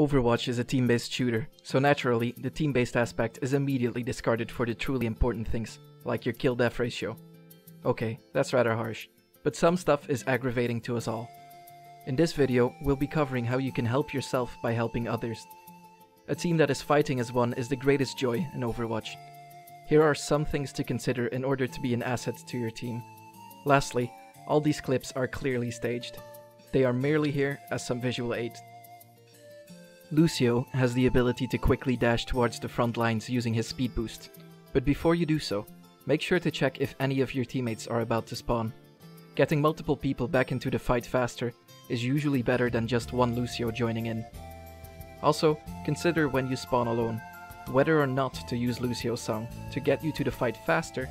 Overwatch is a team-based shooter, so naturally, the team-based aspect is immediately discarded for the truly important things, like your kill-death ratio. Okay, that's rather harsh, but some stuff is aggravating to us all. In this video, we'll be covering how you can help yourself by helping others. A team that is fighting as one is the greatest joy in Overwatch. Here are some things to consider in order to be an asset to your team. Lastly, all these clips are clearly staged. They are merely here as some visual aid. Lucio has the ability to quickly dash towards the front lines using his speed boost. But before you do so, make sure to check if any of your teammates are about to spawn. Getting multiple people back into the fight faster is usually better than just one Lucio joining in. Also, consider when you spawn alone, whether or not to use Lucio's song to get you to the fight faster,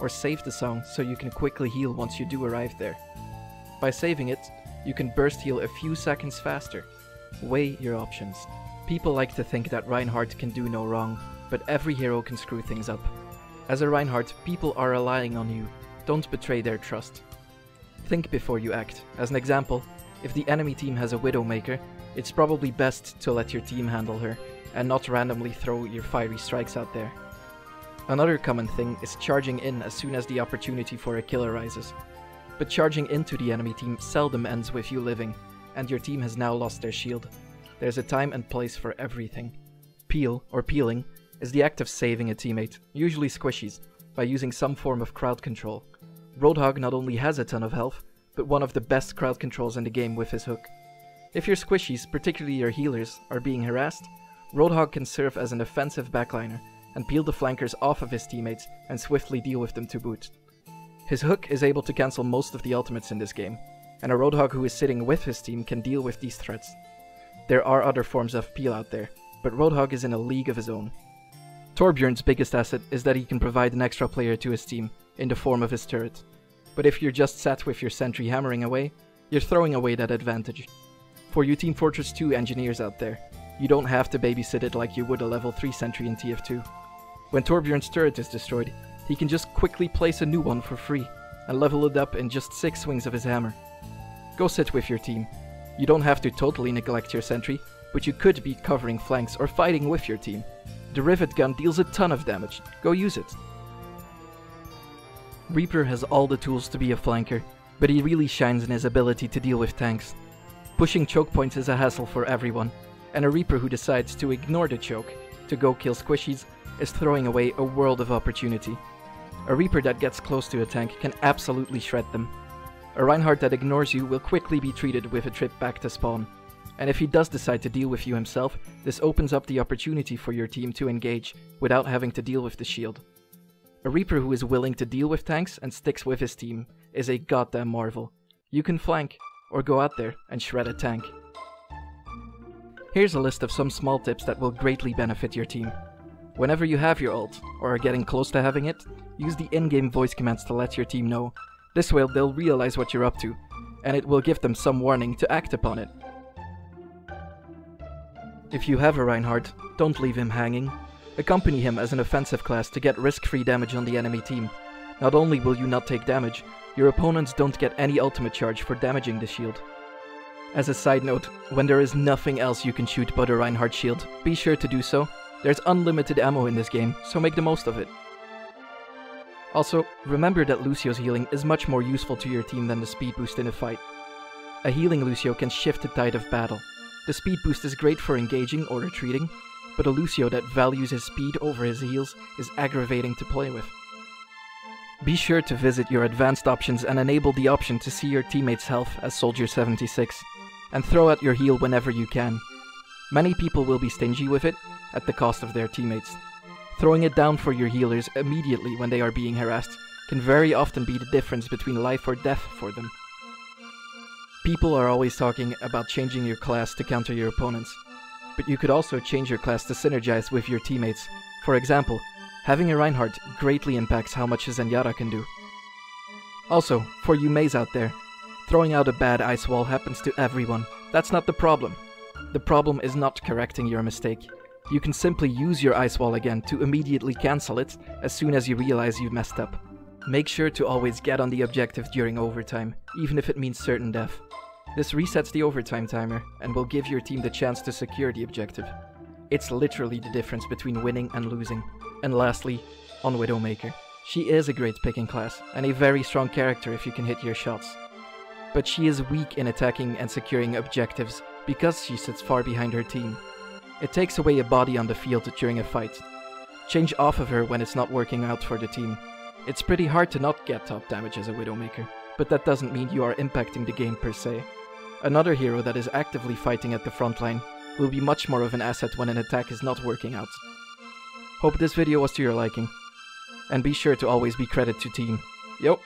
or save the song so you can quickly heal once you do arrive there. By saving it, you can burst heal a few seconds faster. Weigh your options. People like to think that Reinhardt can do no wrong, but every hero can screw things up. As a Reinhardt, people are relying on you. Don't betray their trust. Think before you act. As an example, if the enemy team has a Widowmaker, it's probably best to let your team handle her, and not randomly throw your fiery strikes out there. Another common thing is charging in as soon as the opportunity for a kill arises. But charging into the enemy team seldom ends with you living, and your team has now lost their shield. There's a time and place for everything. Peel, or peeling, is the act of saving a teammate, usually squishies, by using some form of crowd control. Roadhog not only has a ton of health, but one of the best crowd controls in the game with his hook. If your squishies, particularly your healers, are being harassed, Roadhog can serve as an offensive backliner and peel the flankers off of his teammates and swiftly deal with them to boot. His hook is able to cancel most of the ultimates in this game, and a Roadhog who is sitting with his team can deal with these threats. There are other forms of peel out there, but Roadhog is in a league of his own. Torbjorn's biggest asset is that he can provide an extra player to his team, in the form of his turret. But if you're just sat with your sentry hammering away, you're throwing away that advantage. For you Team Fortress 2 engineers out there, you don't have to babysit it like you would a level 3 sentry in TF2. When Torbjorn's turret is destroyed, he can just quickly place a new one for free, and level it up in just 6 swings of his hammer. Go sit with your team. You don't have to totally neglect your sentry, but you could be covering flanks or fighting with your team. The Rivet gun deals a ton of damage, go use it. Reaper has all the tools to be a flanker, but he really shines in his ability to deal with tanks. Pushing choke points is a hassle for everyone, and a Reaper who decides to ignore the choke to go kill squishies is throwing away a world of opportunity. A Reaper that gets close to a tank can absolutely shred them. A Reinhardt that ignores you will quickly be treated with a trip back to spawn. And if he does decide to deal with you himself, this opens up the opportunity for your team to engage without having to deal with the shield. A Reaper who is willing to deal with tanks and sticks with his team is a goddamn marvel. You can flank, or go out there and shred a tank. Here's a list of some small tips that will greatly benefit your team. Whenever you have your ult, or are getting close to having it, use the in-game voice commands to let your team know. This way they'll realize what you're up to, and it will give them some warning to act upon it. If you have a Reinhardt, don't leave him hanging. Accompany him as an offensive class to get risk-free damage on the enemy team. Not only will you not take damage, your opponents don't get any ultimate charge for damaging the shield. As a side note, when there is nothing else you can shoot but a Reinhardt shield, be sure to do so. There's unlimited ammo in this game, so make the most of it. Also, remember that Lucio's healing is much more useful to your team than the speed boost in a fight. A healing Lucio can shift the tide of battle. The speed boost is great for engaging or retreating, but a Lucio that values his speed over his heals is aggravating to play with. Be sure to visit your advanced options and enable the option to see your teammates' health as Soldier 76, and throw out your heal whenever you can. Many people will be stingy with it, at the cost of their teammates. Throwing it down for your healers immediately when they are being harassed can very often be the difference between life or death for them. People are always talking about changing your class to counter your opponents, but you could also change your class to synergize with your teammates. For example, having a Reinhardt greatly impacts how much a Zenyatta can do. Also, for you Meis out there, throwing out a bad ice wall happens to everyone. That's not the problem. The problem is not correcting your mistake. You can simply use your ice wall again to immediately cancel it as soon as you realize you've messed up. Make sure to always get on the objective during overtime, even if it means certain death. This resets the overtime timer and will give your team the chance to secure the objective. It's literally the difference between winning and losing. And lastly, on Widowmaker. She is a great picking class, and a very strong character if you can hit your shots. But she is weak in attacking and securing objectives because she sits far behind her team. It takes away a body on the field during a fight. Change off of her when it's not working out for the team. It's pretty hard to not get top damage as a Widowmaker, but that doesn't mean you are impacting the game per se. Another hero that is actively fighting at the front line will be much more of an asset when an attack is not working out. Hope this video was to your liking. And be sure to always be credit to team. Yo!